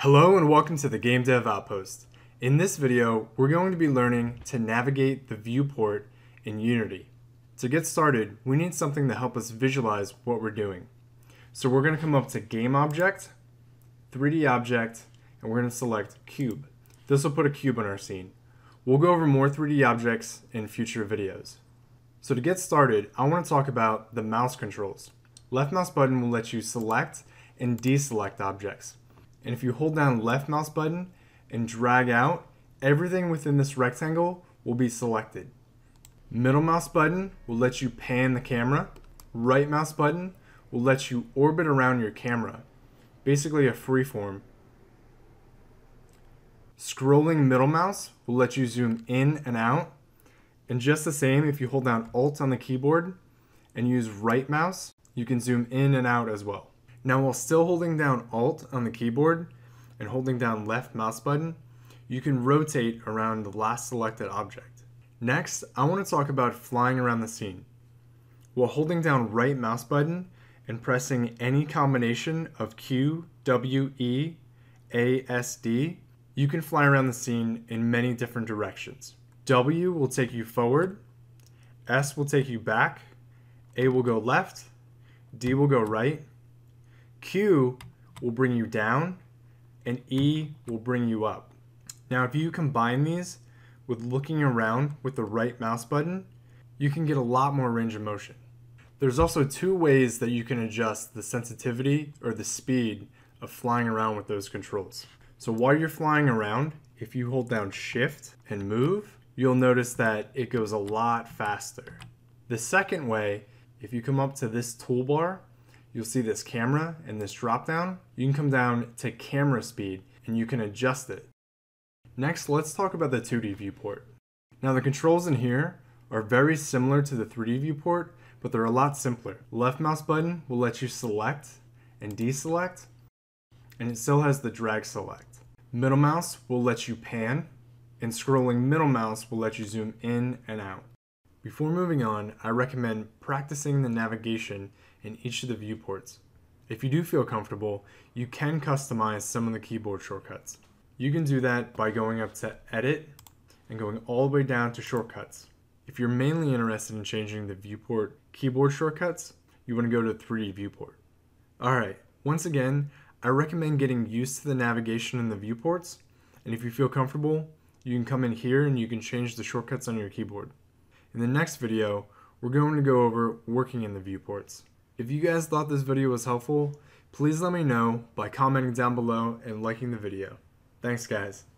Hello and welcome to the Game Dev Outpost. In this video, we're going to be learning to navigate the viewport in Unity. To get started, we need something to help us visualize what we're doing. So we're going to come up to Game Object, 3D Object, and we're going to select Cube. This will put a cube on our scene. We'll go over more 3D objects in future videos. So to get started, I want to talk about the mouse controls. Left mouse button will let you select and deselect objects. And if you hold down left mouse button and drag out, everything within this rectangle will be selected. Middle mouse button will let you pan the camera. Right mouse button will let you orbit around your camera. Basically a freeform. Scrolling middle mouse will let you zoom in and out. And just the same, if you hold down Alt on the keyboard and use right mouse, you can zoom in and out as well. Now while still holding down Alt on the keyboard and holding down left mouse button, you can rotate around the last selected object. Next, I want to talk about flying around the scene. While holding down right mouse button and pressing any combination of Q, W, E, A, S, D, you can fly around the scene in many different directions. W will take you forward, S will take you back, A will go left, D will go right, Q will bring you down, and E will bring you up. Now, if you combine these with looking around with the right mouse button, you can get a lot more range of motion. There's also two ways that you can adjust the sensitivity or the speed of flying around with those controls. So while you're flying around, if you hold down shift and move, you'll notice that it goes a lot faster. The second way, if you come up to this toolbar you'll see this camera and this drop down. You can come down to camera speed and you can adjust it. Next, let's talk about the 2D viewport. Now the controls in here are very similar to the 3D viewport, but they're a lot simpler. Left mouse button will let you select and deselect, and it still has the drag select. Middle mouse will let you pan, and scrolling middle mouse will let you zoom in and out. Before moving on, I recommend practicing the navigation in each of the viewports. If you do feel comfortable, you can customize some of the keyboard shortcuts. You can do that by going up to Edit and going all the way down to Shortcuts. If you're mainly interested in changing the viewport keyboard shortcuts, you want to go to 3D viewport. Alright, once again, I recommend getting used to the navigation in the viewports, and if you feel comfortable, you can come in here and you can change the shortcuts on your keyboard. In the next video, we're going to go over working in the viewports. If you guys thought this video was helpful, please let me know by commenting down below and liking the video. Thanks guys.